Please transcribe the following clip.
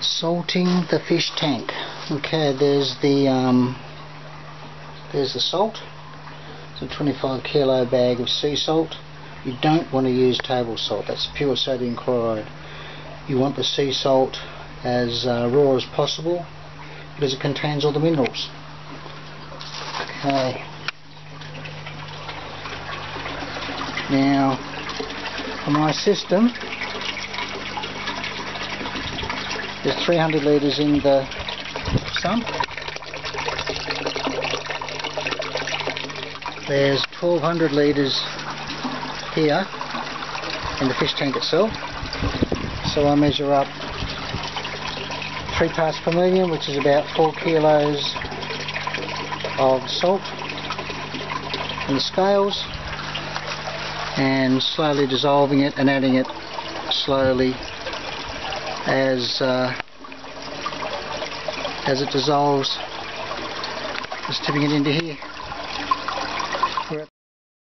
salting the fish tank. Okay there's the um, there's the salt. It's a 25 kilo bag of sea salt. You don't want to use table salt. That's pure sodium chloride. You want the sea salt as uh, raw as possible because it contains all the minerals. Okay. Now for my system There's 300 litres in the sump. There's 1200 litres here in the fish tank itself. So I measure up 3 parts per million, which is about 4 kilos of salt in the scales and slowly dissolving it and adding it slowly as uh, as it dissolves. Just tipping it into here